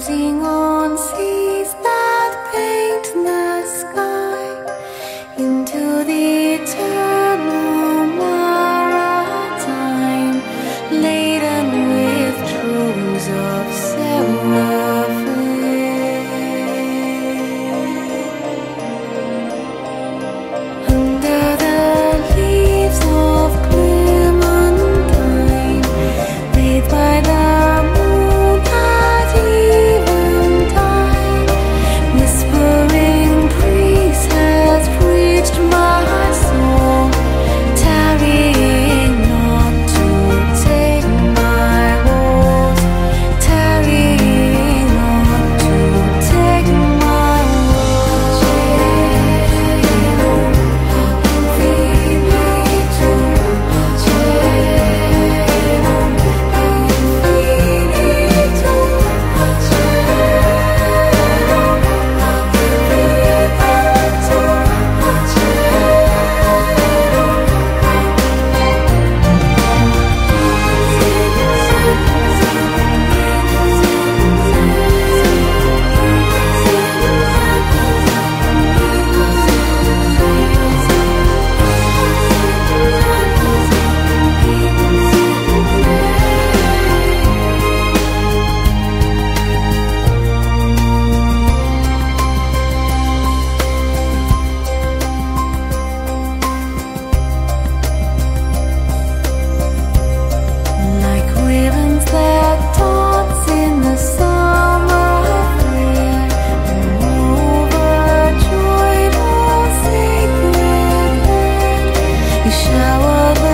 floating on seas that paint the sky. Into the 你笑我不